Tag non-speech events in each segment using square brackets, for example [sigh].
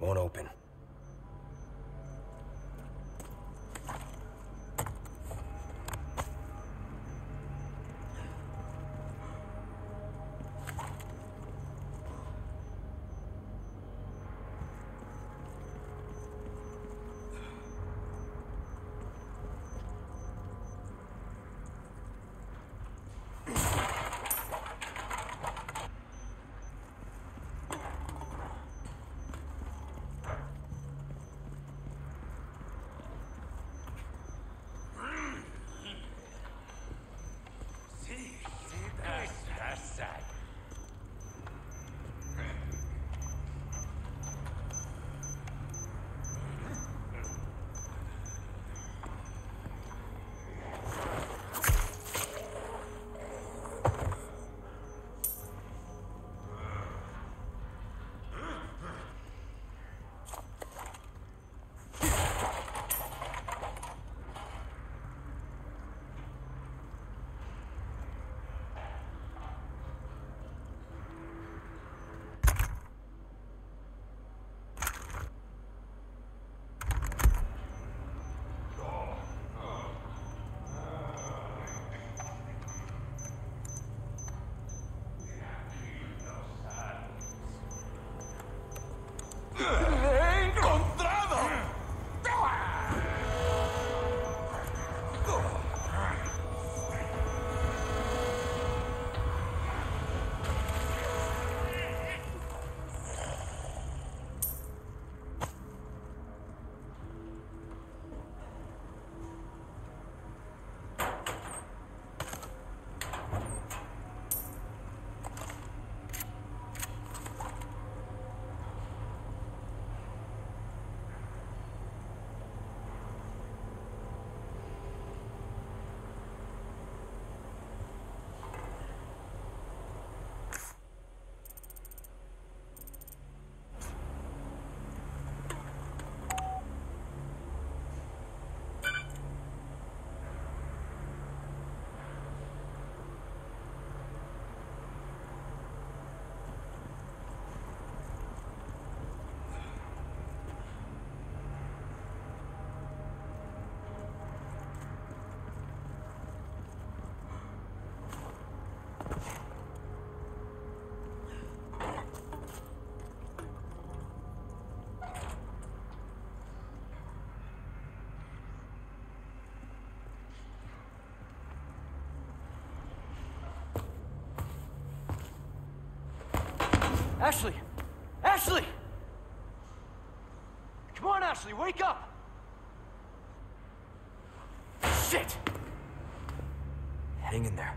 Won't open. Ashley! Ashley! Come on, Ashley, wake up! Shit! Hang in there.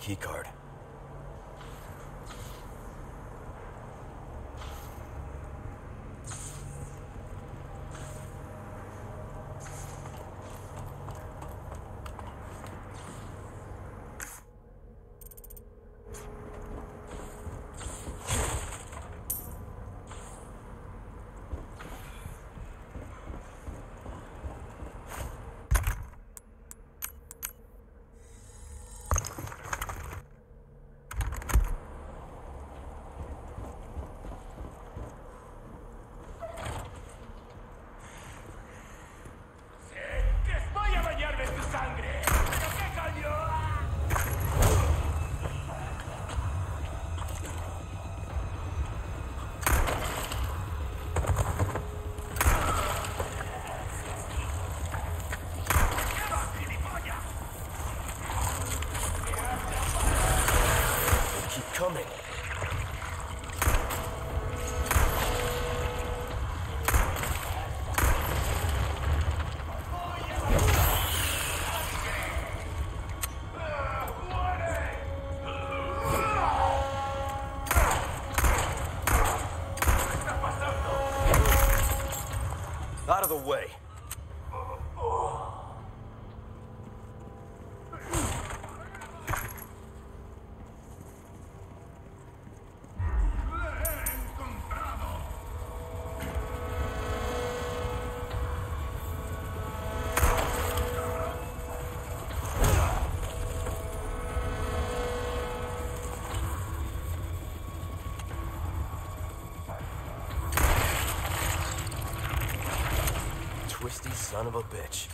Key card. coming. Out of the way. Twisty son of a bitch.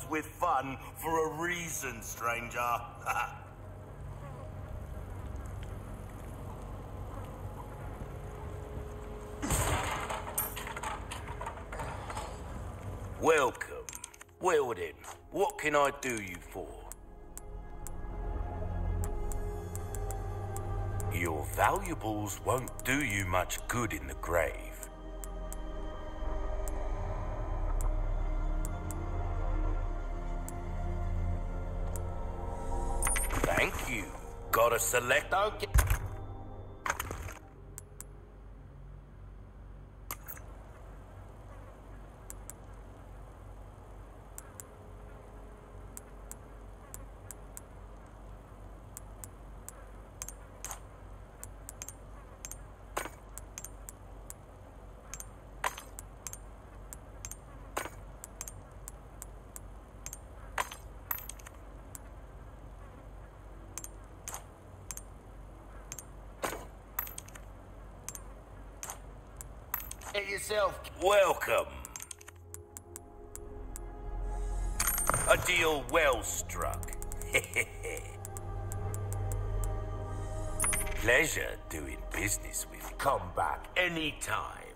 Rhymes with fun for a reason, stranger. [laughs] Welcome. Well then, what can I do you for? Your valuables won't do you much good in the grave. Thank you. Gotta select. Okay. Yourself. Welcome. A deal well struck. [laughs] Pleasure doing business with. Come back anytime.